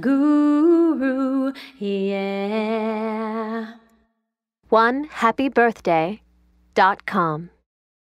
guru, yeah. One happy birthday dot com.